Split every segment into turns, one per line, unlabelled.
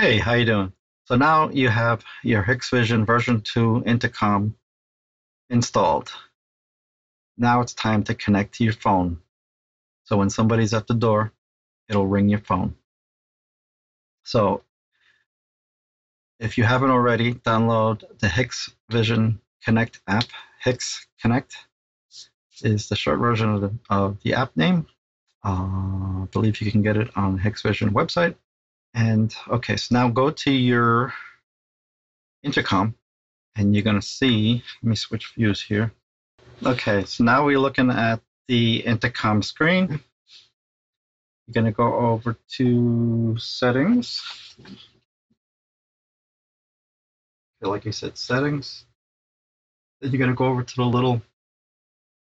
Hey, how you doing? So now you have your Hikvision version 2 intercom installed. Now it's time to connect to your phone. So when somebody's at the door, it'll ring your phone. So if you haven't already, download the Hikvision Connect app. Hicks Connect is the short version of the, of the app name. Uh, I believe you can get it on Hikvision website. And okay, so now go to your intercom and you're going to see, let me switch views here. Okay, so now we're looking at the intercom screen. You're going to go over to settings. Like I said, settings. Then you're going to go over to the little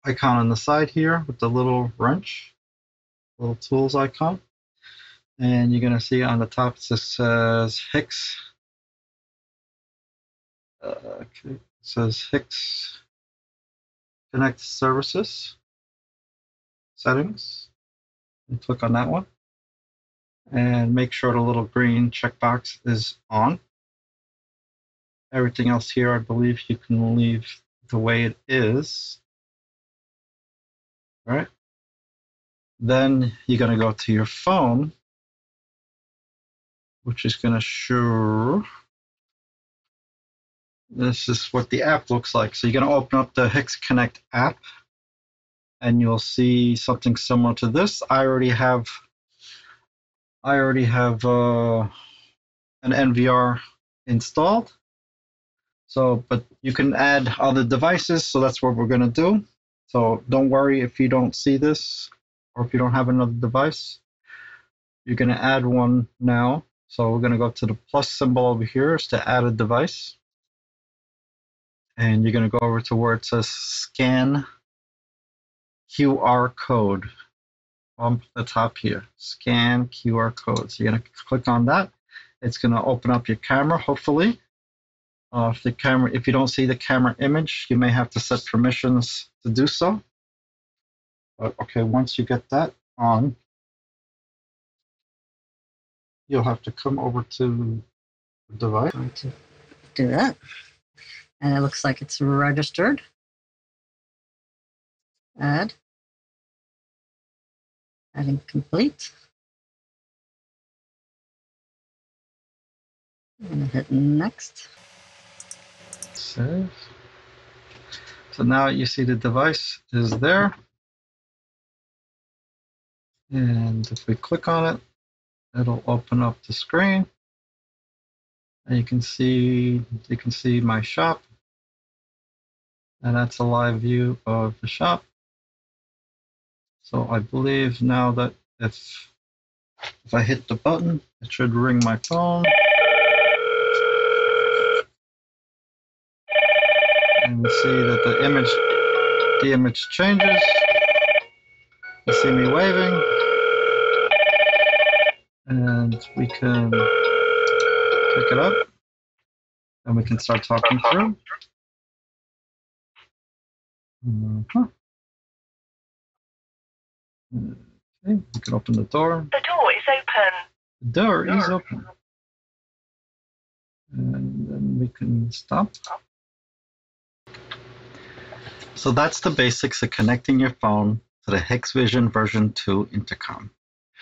icon on the side here with the little wrench, little tools icon and you're going to see on the top it says Hicks. Uh, okay. It says Hicks Connect Services Settings. And click on that one. And make sure the little green checkbox is on. Everything else here, I believe you can leave the way it is. All right. Then you're going to go to your phone which is going to show this is what the app looks like. So you're going to open up the Hicks Connect app and you'll see something similar to this. I already have I already have uh, an NVR installed. So, but you can add other devices. So that's what we're going to do. So don't worry if you don't see this or if you don't have another device. You're going to add one now. So we're going to go to the plus symbol over here is to add a device. And you're going to go over to where it says scan QR code on the top here. Scan QR code. So you're going to click on that. It's going to open up your camera, hopefully. Uh, if the camera, if you don't see the camera image, you may have to set permissions to do so. But okay, once you get that on, you'll have to come over to the device.
Going to do that. And it looks like it's registered. Add. Adding complete. And hit next.
Save. So now you see the device is there. And if we click on it, it'll open up the screen. And you can see you can see my shop. And that's a live view of the shop. So I believe now that if if I hit the button it should ring my phone. And see that the image the image changes. You see me waving and we can pick it up and we can start talking through. Uh-huh. Okay, we can open the door.
The door is open.
The door is open. And then we can stop. So that's the basics of connecting your phone to the Hikvision version 2 intercom.